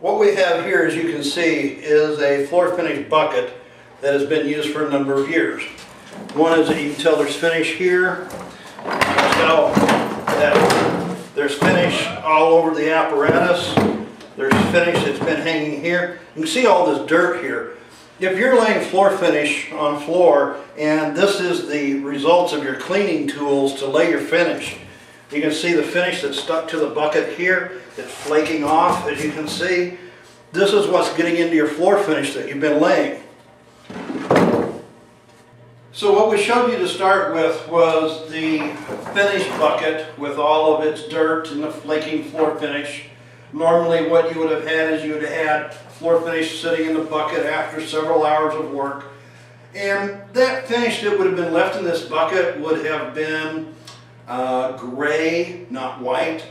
What we have here, as you can see, is a floor finish bucket that has been used for a number of years. One is that you can tell there's finish here. So that there's finish all over the apparatus. There's finish that's been hanging here. You can see all this dirt here. If you're laying floor finish on floor and this is the results of your cleaning tools to lay your finish, you can see the finish that's stuck to the bucket here. It's flaking off, as you can see. This is what's getting into your floor finish that you've been laying. So what we showed you to start with was the finished bucket with all of its dirt and the flaking floor finish. Normally what you would have had is you would have had floor finish sitting in the bucket after several hours of work. And that finish that would have been left in this bucket would have been uh, gray, not white.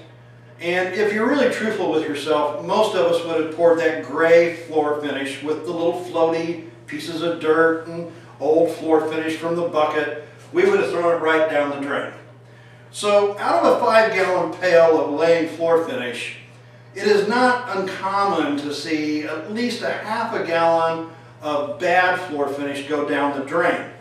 And if you're really truthful with yourself, most of us would have poured that gray floor finish with the little floaty pieces of dirt and old floor finish from the bucket. We would have thrown it right down the drain. So out of a five gallon pail of laying floor finish, it is not uncommon to see at least a half a gallon of bad floor finish go down the drain.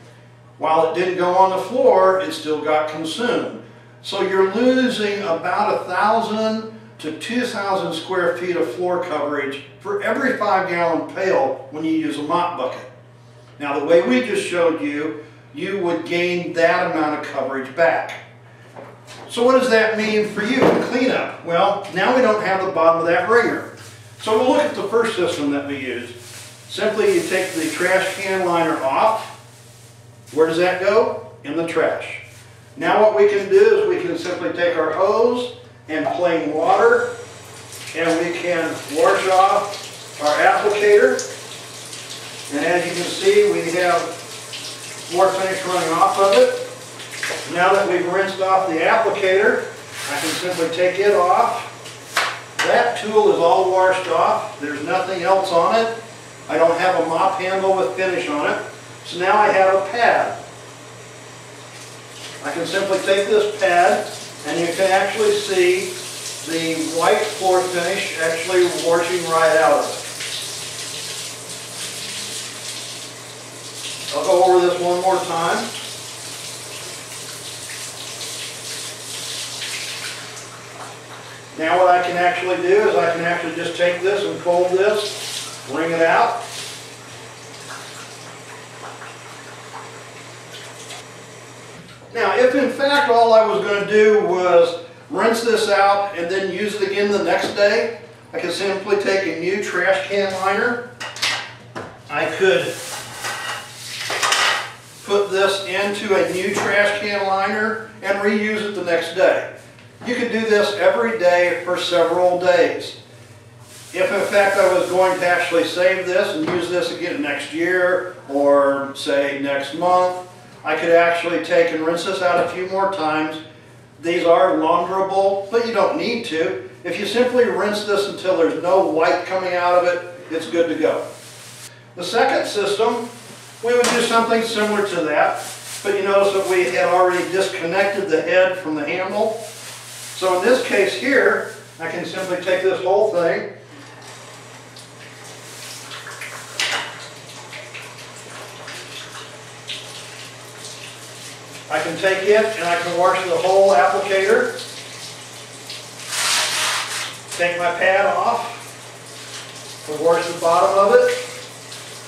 While it didn't go on the floor, it still got consumed. So you're losing about a thousand to 2,000 square feet of floor coverage for every five gallon pail when you use a mop bucket. Now the way we just showed you, you would gain that amount of coverage back. So what does that mean for you in cleanup? Well, now we don't have the bottom of that wringer. So we'll look at the first system that we use. Simply you take the trash can liner off. Where does that go? In the trash. Now what we can do is we can simply take our hose and plain water and we can wash off our applicator. And as you can see, we have more finish running off of it. Now that we've rinsed off the applicator, I can simply take it off. That tool is all washed off. There's nothing else on it. I don't have a mop handle with finish on it. So now I have a pad. I can simply take this pad and you can actually see the white floor finish actually washing right out of it. I'll go over this one more time. Now what I can actually do is I can actually just take this and fold this, wring it out, Now, if in fact all I was going to do was rinse this out and then use it again the next day, I could simply take a new trash can liner. I could put this into a new trash can liner and reuse it the next day. You could do this every day for several days. If in fact I was going to actually save this and use this again next year or say next month, I could actually take and rinse this out a few more times. These are launderable, but you don't need to. If you simply rinse this until there's no white coming out of it, it's good to go. The second system, we would do something similar to that, but you notice that we had already disconnected the head from the handle. So in this case here, I can simply take this whole thing I can take it and I can wash the whole applicator. Take my pad off and wash the bottom of it.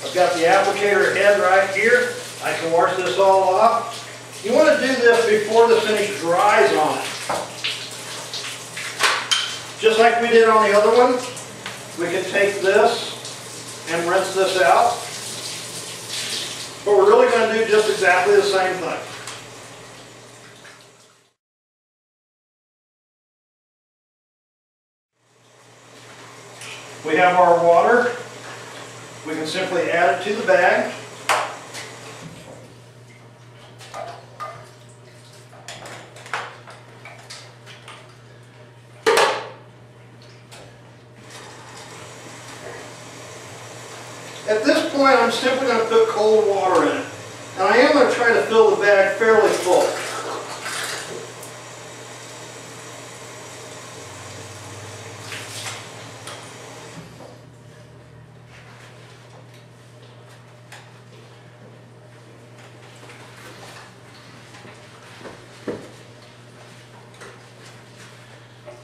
I've got the applicator head right here. I can wash this all off. You want to do this before the finish dries on it. Just like we did on the other one, we can take this and rinse this out. But we're really going to do just exactly the same thing. We have our water. We can simply add it to the bag. At this point, I'm simply going to put cold water in it. And I am going to try to fill the bag fairly full.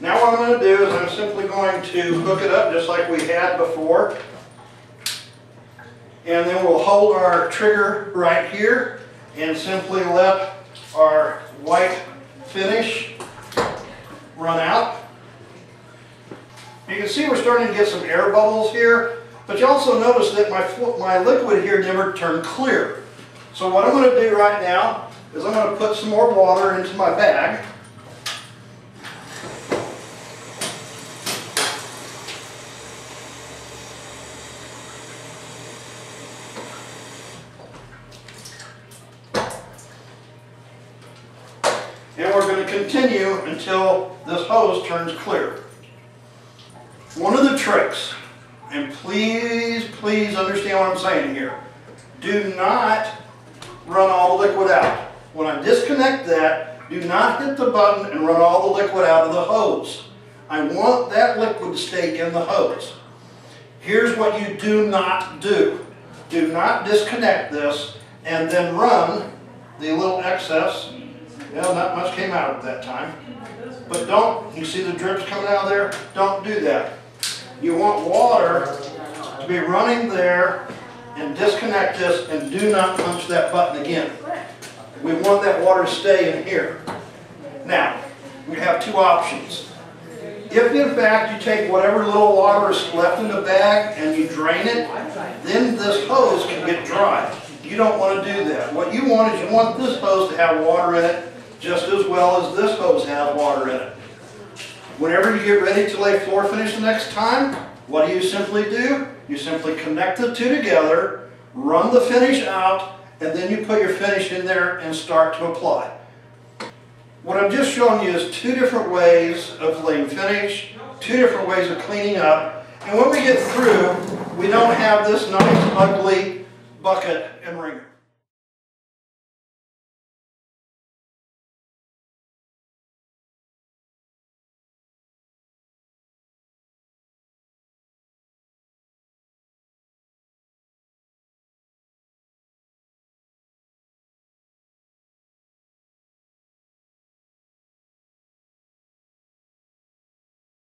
Now what I'm going to do is I'm simply going to hook it up just like we had before. And then we'll hold our trigger right here and simply let our white finish run out. You can see we're starting to get some air bubbles here, but you also notice that my, my liquid here never turned clear. So what I'm going to do right now is I'm going to put some more water into my bag. Continue until this hose turns clear. One of the tricks, and please, please understand what I'm saying here, do not run all the liquid out. When I disconnect that, do not hit the button and run all the liquid out of the hose. I want that liquid to stay in the hose. Here's what you do not do. Do not disconnect this and then run the little excess. Well, not much came out at that time. But don't, you see the drips coming out of there? Don't do that. You want water to be running there and disconnect this and do not punch that button again. We want that water to stay in here. Now, we have two options. If in fact you take whatever little water is left in the bag and you drain it, then this hose can get dry. You don't want to do that. What you want is you want this hose to have water in it just as well as this hose has water in it. Whenever you get ready to lay floor finish the next time, what do you simply do? You simply connect the two together, run the finish out, and then you put your finish in there and start to apply. What I'm just showing you is two different ways of laying finish, two different ways of cleaning up, and when we get through, we don't have this nice ugly bucket and wringer.